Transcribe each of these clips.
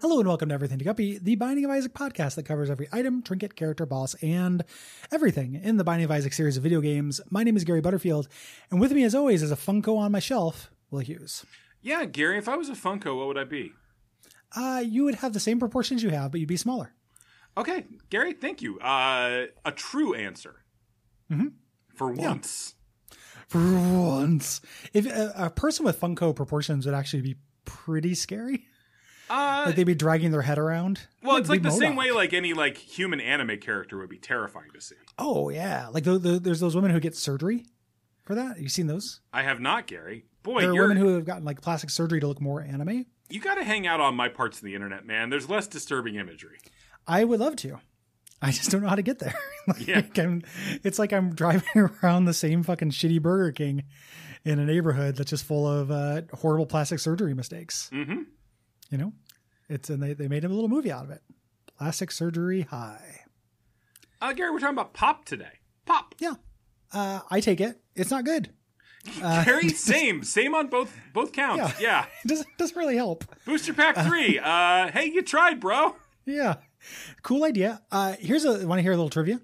Hello and welcome to Everything to Guppy, the Binding of Isaac podcast that covers every item, trinket, character, boss, and everything in the Binding of Isaac series of video games. My name is Gary Butterfield, and with me as always is a Funko on my shelf, Will Hughes. Yeah, Gary, if I was a Funko, what would I be? Uh, you would have the same proportions you have, but you'd be smaller. Okay, Gary, thank you. Uh, a true answer. Mm-hmm. For once. For once. If a, a person with Funko proportions would actually be pretty scary. Uh, like they'd be dragging their head around. well, it's like the same way like any like human anime character would be terrifying to see. Oh yeah, like the, the, there's those women who get surgery for that. You seen those? I have not, Gary. Boy, there are women who have gotten like plastic surgery to look more anime. you got to hang out on my parts of the internet, man. There's less disturbing imagery. I would love to. I just don't know how to get there. like, Yeah. I'm, it's like I'm driving around the same fucking shitty Burger King in a neighborhood that's just full of uh, horrible plastic surgery mistakes. Mm-hmm. You know, it's and they they made a little movie out of it. Plastic surgery high. Uh, Gary, we're talking about pop today. Pop. Yeah, uh, I take it. It's not good. Uh, Gary, same, same on both both counts. Yeah. Yeah. It doesn't doesn't really help. Booster pack three. Uh, hey, you tried, bro. Yeah, cool idea. Uh, here's a want to hear a little trivia.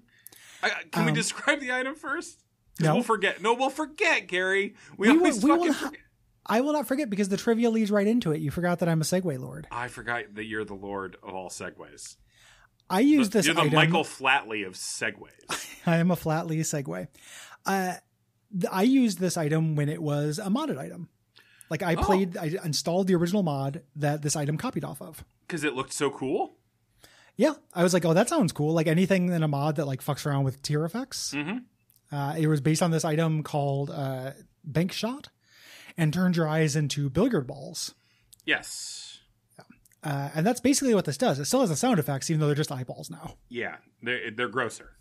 I, can we describe the item first? Um, No. we'll forget. No, we'll forget, Gary. We, We will- always we will fucking not- forget. I will not forget because the trivia leads right into it. You forgot that I'm a Segway Lord. I forgot that you're the lord of all segways. I use this you're the item. Michael Flatley of segways. I am a Flatley Segway. Uh, I used this item when it was a modded item. Like I Oh. played, I installed the original mod that this item copied off of. Because it looked so cool. Yeah, I was like, oh, that sounds cool. Like anything in a mod that like fucks around with tear effects. Mhm. Uh, it was based on this item called uh, Bank Shot, and turns your eyes into billiard balls. Yes. Uh, and that's basically what this does. It still has the sound effects, even though they're just eyeballs now. Yeah, they're, they're grosser.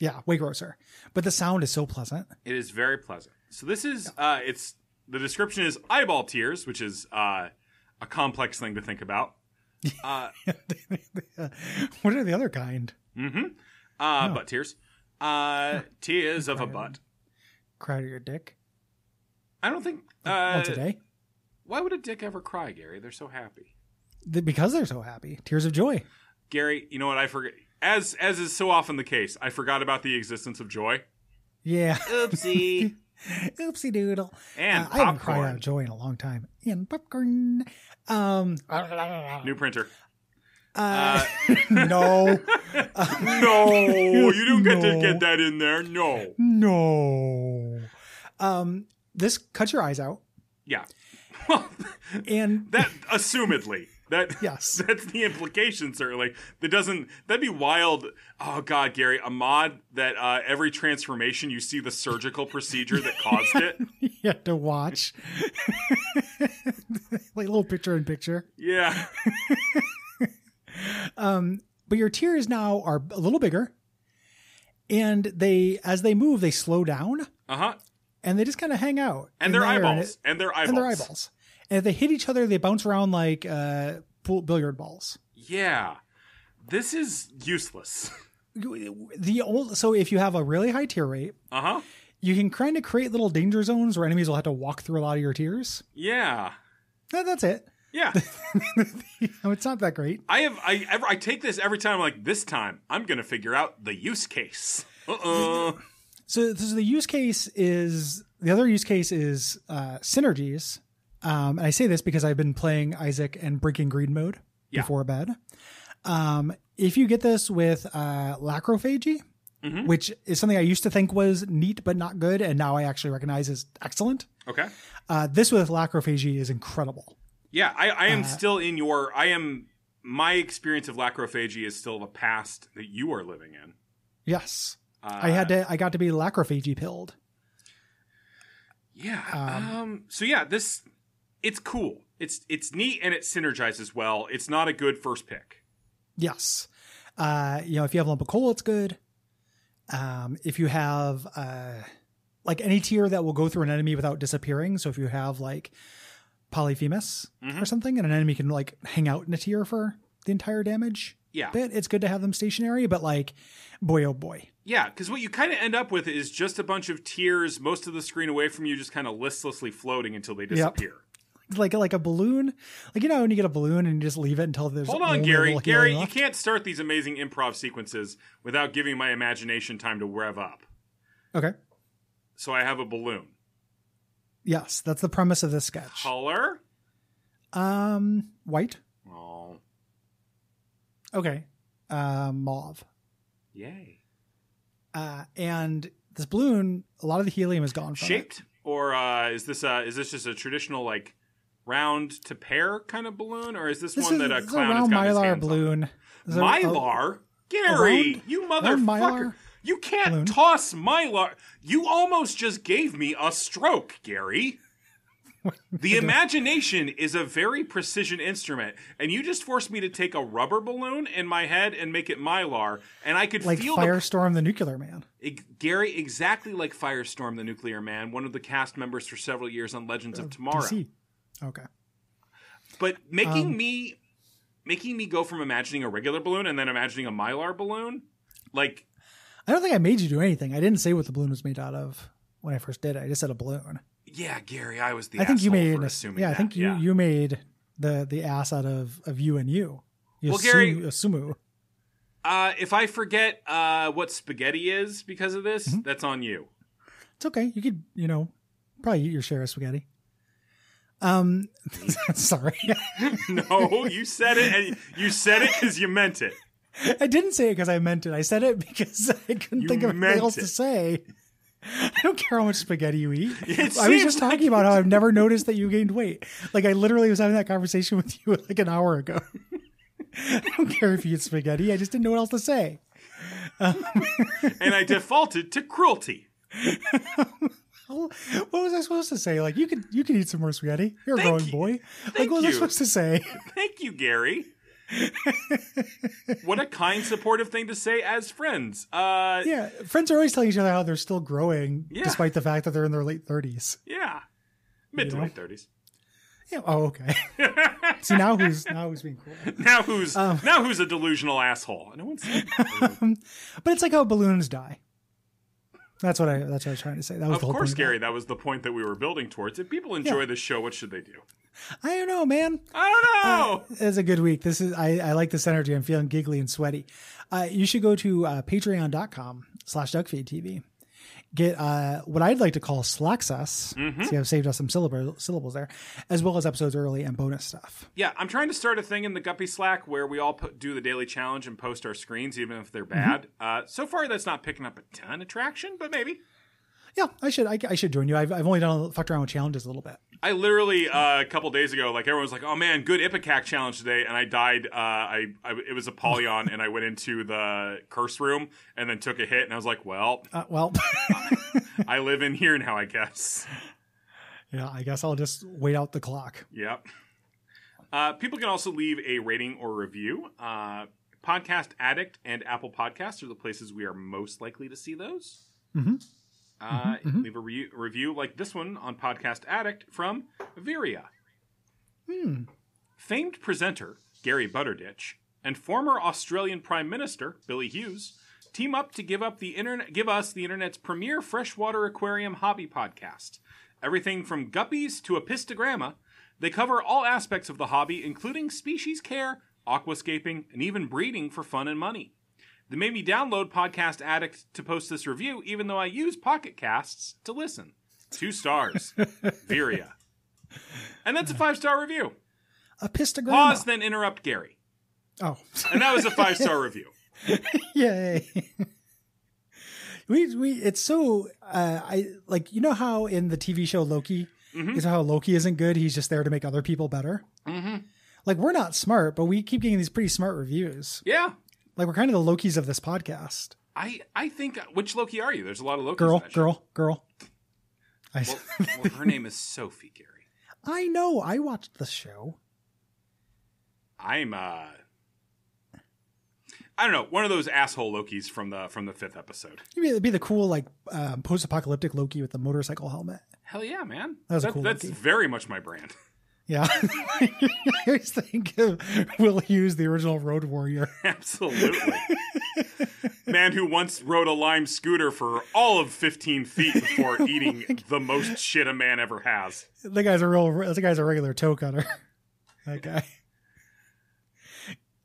Yeah, way grosser. But the sound is so pleasant. It is very pleasant. So this is, uh, it's, the description is eyeball tears, which is uh, a complex thing to think about. Uh, what are the other kind? mm-hmm. Uh, Butt tears. Uh, tears of a butt. Cry to your dick I don't think. Uh, once a day. Why would a dick ever cry, Gary? They're so happy. Th- because they're so happy. Tears of joy. Gary, you know what I forget? As as is so often the case, I forgot about the existence of joy. Yeah. Oopsie. Oopsie doodle. And Uh, I haven't cried out popcorn. of joy in a long time. And popcorn. Um, New printer. uh, no, No, you don't get to get that in there. No. no. Um, this cuts your eyes out. Yeah. Well, And that assumedly. That Yes. that's the implication certainly. That doesn't that'd be wild. Oh god, Gary, a mod that uh, every transformation you see the surgical procedure that caused it. you have to watch. like a little picture in picture. Yeah. Um, but your tears now are a little bigger. And they, as they move, they slow down Uh-huh. And they just kind of hang out. And their eyeballs. it- And their eyeballs. and their eyeballs. And if they hit each other, they bounce around like uh, pool billiard balls. Yeah. This is useless. The old so if you have a really high tear rate, Uh-huh. you can kind of create little danger zones where enemies will have to walk through a lot of your tears. Yeah. That- That's it. Yeah. It's not that great. I have I ever I take this every time like this time I'm going to figure out the use case. Uh-uh. So, so the use case is the other use case is uh, synergies. Um, and I say this because I've been playing Isaac and breaking greed mode Yeah. before bed. Um, if you get this with uh, Lachryphagy, Mhm. which is something I used to think was neat but not good, and now I actually recognize is excellent. Okay. Uh, this with Lachryphagy is incredible. Yeah, I, I Uh, am still in your. I am. My experience of Lachryphagy is still the past that you are living in. Yes, Uh, I had to. I got to be Lachryphagy pilled. Yeah. um, Um, So yeah, this it's cool. It's it's neat and it synergizes well. It's not a good first pick. Yes. Uh, you know, if you have lump of coal, it's good. Um, if you have uh, like any tear that will go through an enemy without disappearing, so if you have like Polyphemus Mhm. or something, and an enemy can like hang out in a tear for the entire damage Yeah. bit, it's good to have them stationary. But like, boy, oh boy, Yeah, because what you kind of end up with is just a bunch of tears, most of the screen away from you, just kind of listlessly floating until they disappear. like like a balloon. Like you know when you get a balloon and you just leave it until there's Hold on, Gary. Gary, you can't start these amazing improv sequences without giving my imagination time to rev up. Okay. So I have a balloon. Yes, that's the premise of this sketch. Color? Um, white. Okay. Uh, mauve. yay. Uh, and this balloon, a lot of the helium is gone from it. Shaped? Or uh, is this uh, is this just a traditional like round to pear kind of balloon, or is this, This one is, that a clown has round got his hands on? balloon. This is a- Mylar? Gary, round- you motherfucker. You can't balloon. toss Mylar. You almost just gave me a stroke, Gary. The imagination is a very precision instrument, and you just forced me to take a rubber balloon in my head and make it Mylar, and I could like feel Firestorm the Nuclear Man. Ex- Gary, exactly like Firestorm the Nuclear Man, one of the cast members for several years on Legends of Tomorrow. DC. Okay. But making Um, me making me go from imagining a regular balloon and then imagining a mylar balloon, like I don't think I made you do anything. I didn't say what the balloon was made out of when I first did it. I just said a balloon. Yeah, Gary, I was the I think you made for a- assuming yeah, I that. think you yeah. you made the the ass out of of you and you. you Well, Gary- assume, Uh, if I forget uh, what spaghetti is because of this, Mm-hmm. that's on you. it's okay. You could you know probably eat your share of spaghetti. Um, sorry, no, you said it, and you said it because you meant it. I didn't say it because I meant it. I said it because I couldn't You think of anything else it. to say. I don't care how much spaghetti you eat. It I was just like talking about how I've never noticed that you gained weight. Like I literally was having that conversation with you like an hour ago. I don't care if you eat spaghetti. I just didn't know what else to say. and I defaulted to cruelty. What was I supposed to say? Like you could you could eat some more spaghetti. You're a growing you. boy. Like what was I supposed to say? Thank you, Gary. what a kind, supportive thing to say as friends. Uh, Yeah, friends are always telling each other how they're still growing, Yeah. despite the fact that they're in their late thirties. yeah, mid You to know? late thirties. Yeah. Oh, okay. See now who's now who's being cool. Now who's Um, now who's a delusional asshole? No one's. But it's like how balloons die. That's what I. That's what I was trying to say. That was of course. Gary. That was the point that we were building towards. If people enjoy this show, what should they do? I don't know, man. I don't know. It's a good week. This is. I, I like this energy. I'm feeling giggly and sweaty. Uh, you should go to uh, patreon.com slash duckfeedtv. Get uh, what I'd like to call Slacksus. Mm-hmm. See, I've saved us some syllable, syllables there, as well as episodes early and bonus stuff. yeah, I'm trying to start a thing in the Guppy Slack where we all put, do the daily challenge and post our screens, even if they're Mm-hmm. bad. Uh, so far, that's not picking up a ton of traction, but maybe. Yeah, I should. I, I should join you. I've, I've only done fucked around with challenges a little bit. I literally uh, a couple days ago, like everyone was like, "Oh man, good Ipecac challenge today," and I died. Uh, I, I it was a Polyon, and I went into the curse room and then took a hit, and I was like, "Well, Uh, well, I live in here now, I guess." yeah, I guess I'll just wait out the clock. Yep. Uh, people can also leave a rating or review. Uh, Podcast Addict and Apple Podcasts are the places we are most likely to see those. Mhm. Uh, Leave a re- review like this one on Podcast Addict from Viria. Hmm. Famed presenter Gary Butterditch and former Australian Prime Minister Billy Hughes team up to give up the internet, give us the internet's premier freshwater aquarium hobby podcast. Everything from guppies to apistogramma, they cover all aspects of the hobby, including species care, aquascaping, and even breeding for fun and money. They made me download Podcast Addict to post this review, even though I use Pocket Casts to listen. Two stars, Viria, and that's a five star review. A. Pause, then interrupt Gary. Oh, And that was a five star review. yay! we we it's so uh, I like you know how in the TV show Loki Mhm. is how Loki isn't good. He's just there to make other people better. Mm-hmm. Like we're not smart, but we keep getting these pretty smart reviews. Yeah. Like we're kind of the Lokis of this podcast. I, I think, which Loki are you? There's a lot of Lokis. Girl, in that show. girl, girl. I, Well, well, her name is Sylvie, Gary. I know. I watched the show. I'm, uh, I don't know, one of those asshole Lokis from the from the fifth episode. It'd be, it'd be the cool like um, post-apocalyptic Loki with the motorcycle helmet. Hell yeah, man. That was That- cool That's Loki. very much my brand. Yeah. I always think of Will Hughes, the original Road Warrior. Absolutely. Man who once rode a lime scooter for all of 15 feet before oh eating the most shit a man ever has. The guy's a real. The guy's a regular Toecutter. That guy.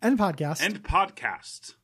End podcast. End podcast.